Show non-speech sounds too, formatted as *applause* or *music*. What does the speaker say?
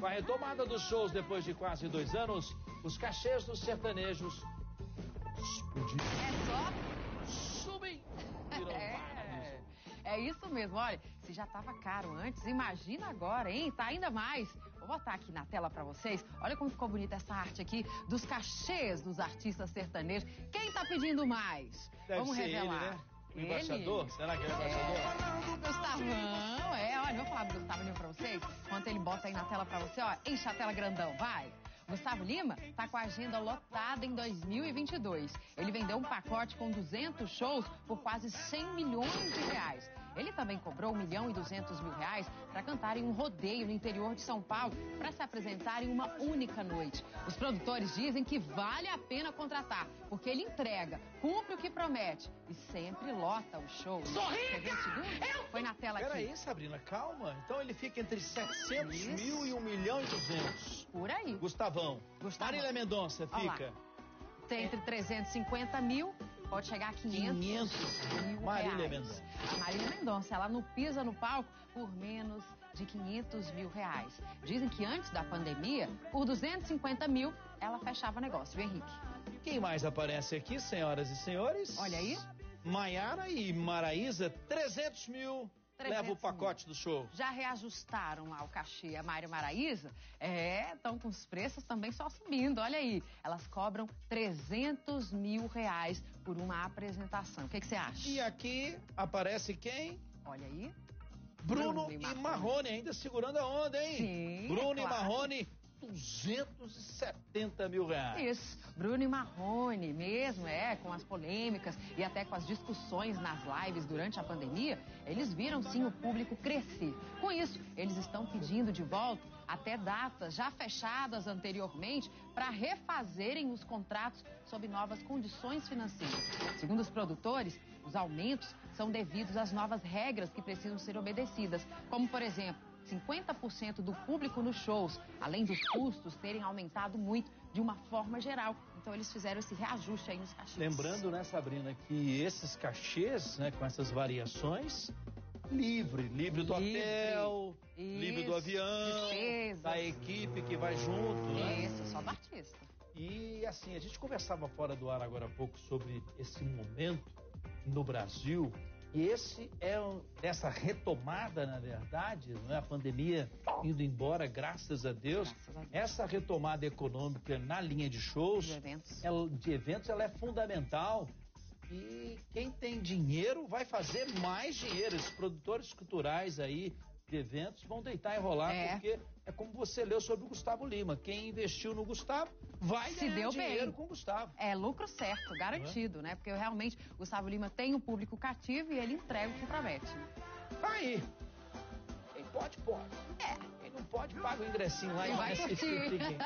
Com a retomada dos shows depois de quase dois anos, os cachês dos sertanejos explodiram. É só Subem. Viram *laughs* É, é isso mesmo. Olha, se já estava caro antes, imagina agora, hein? Tá ainda mais. Vou botar aqui na tela para vocês. Olha como ficou bonita essa arte aqui dos cachês dos artistas sertanejos. Quem tá pedindo mais? Deve Vamos revelar. ele, né? O embaixador? Será que é o embaixador? É, Gustavão, é, olha, vou falar do Gustavo Lima pra vocês. Enquanto ele bota aí na tela pra você, ó, enche a tela grandão, vai. Gustavo Lima tá com a agenda lotada em 2022. Ele vendeu um pacote com 200 shows por quase 100 milhões de reais. Ele também cobrou 1 milhão e 200 mil reais para cantar em um rodeio no interior de São Paulo para se apresentar em uma única noite. Os produtores dizem que vale a pena contratar, porque ele entrega, cumpre o que promete e sempre lota o show. Sou rica! Segundo? Foi na tela aqui. Peraí, Sabrina, calma. Então ele fica entre 700 Isso. mil e 1 milhão e 200. Por aí. Gustavão. Gustavão. Marília Mendonça fica. Tem entre 350 mil, pode chegar a 500, 500 mil Marília reais. Mendonça. A Marília Mendonça, ela não pisa no palco por menos de 500 mil reais. Dizem que antes da pandemia, por 250 mil, ela fechava negócio, viu, Henrique? Quem mais aparece aqui, senhoras e senhores? Olha aí. Maiara e Maraísa, 300 mil. 300 leva o pacote do show. Já reajustaram lá o cachê. A Mária Maraísa, é, estão com os preços também só subindo. Olha aí, elas cobram 300 mil reais por uma apresentação. O que você acha? E aqui aparece quem? Olha aí. Bruno, Bruno e e Marrone. Marrone, ainda segurando a onda, hein? Sim, Bruno é e claro. Marrone, 270 mil reais. Isso, Bruno e Marrone mesmo, é, com as polêmicas e até com as discussões nas lives durante a pandemia, eles viram sim o público crescer. Com isso, eles estão pedindo de volta até datas já fechadas anteriormente para refazerem os contratos sob novas condições financeiras. Segundo os produtores, os aumentos são devidos às novas regras que precisam ser obedecidas, como por exemplo, 50% do público nos shows, além dos custos terem aumentado muito de uma forma geral. Então eles fizeram esse reajuste aí nos cachês. Lembrando, né, Sabrina, que esses cachês, né, com essas variações, livre, livre do Livre. hotel, Isso, livre do avião, despesas. da equipe que vai junto, né? Isso, só do artista. E assim, a gente conversava fora do ar agora há pouco sobre esse momento no Brasil. E esse é essa retomada, na verdade, não é? a pandemia indo embora, graças a Deus. Graças a Deus. Essa retomada econômica na linha de shows, De eventos. ela- de eventos, ela é fundamental. E quem tem dinheiro vai fazer mais dinheiro. Os produtores culturais aí de eventos vão deitar e rolar, É. porque é como você leu sobre o Gustavo Lima. Quem investiu no Gustavo vai Se ganhar deu dinheiro bem. com o Gustavo. É lucro certo, garantido, né? Porque realmente o Gustavo Lima tem um público cativo e ele entrega o que promete. Aí. Quem pode, pode. É. Quem não pode, paga o ingressinho lá E e vai assistir.